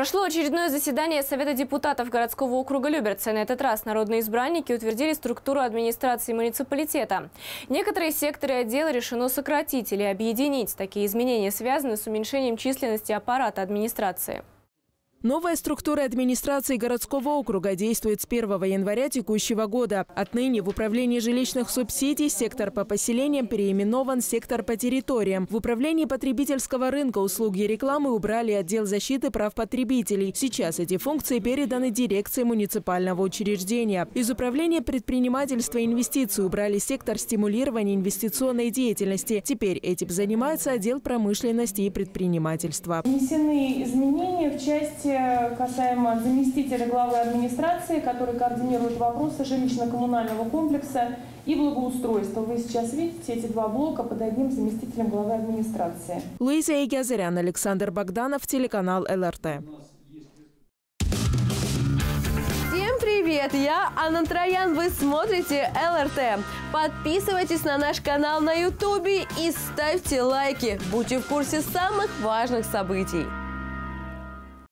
Прошло очередное заседание Совета депутатов городского округа Люберцы. На этот раз народные избранники утвердили структуру администрации муниципалитета. Некоторые секторы отдела решено сократить или объединить. Такие изменения связаны с уменьшением численности аппарата администрации. Новая структура администрации городского округа действует с 1 января текущего года. Отныне в управлении жилищных субсидий сектор по поселениям переименован сектор по территориям. В управлении потребительского рынка услуги и рекламы убрали отдел защиты прав потребителей. Сейчас эти функции переданы дирекции муниципального учреждения. Из управления предпринимательства и инвестиций убрали сектор стимулирования инвестиционной деятельности. Теперь этим занимается отдел промышленности и предпринимательства. Внесены изменения в части касаемо заместителя главы администрации, который координирует вопросы жилищно-коммунального комплекса и благоустройства. Вы сейчас видите эти два блока под одним заместителем главы администрации. Луиза Игязарян, Александр Богданов, телеканал ЛРТ. Всем привет! Я Анна Троян, вы смотрите ЛРТ. Подписывайтесь на наш канал на Ютубе и ставьте лайки. Будьте в курсе самых важных событий.